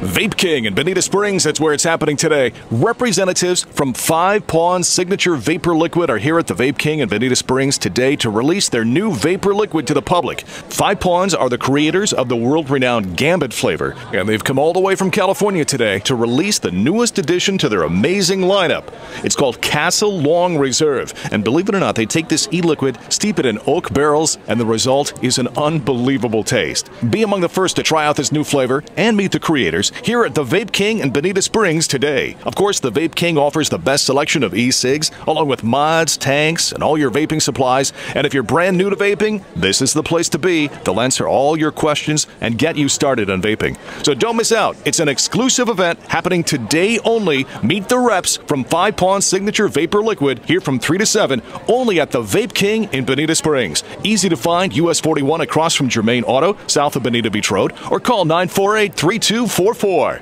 Vape King in Bonita Springs, that's where it's happening today. Representatives from Five Pawns Signature Vapor Liquid are here at the Vape King in Bonita Springs today to release their new vapor liquid to the public. Five Pawns are the creators of the world renowned Gambit flavor, and they've come all the way from California today to release the newest addition to their amazing lineup. It's called Castle Long Reserve, and believe it or not, they take this e liquid, steep it in oak barrels, and the result is an unbelievable taste. Be among the first to try out this new flavor and meet the creators here at the Vape King in Bonita Springs today. Of course, the Vape King offers the best selection of e-cigs, along with mods, tanks, and all your vaping supplies. And if you're brand new to vaping, this is the place to be. They'll answer all your questions and get you started on vaping. So don't miss out. It's an exclusive event happening today only. Meet the reps from Five Pawns Signature Vapor Liquid here from 3 to 7, only at the Vape King in Bonita Springs. Easy to find, US 41 across from Germain Auto, south of Bonita Beach Road, or call 948 3244 four.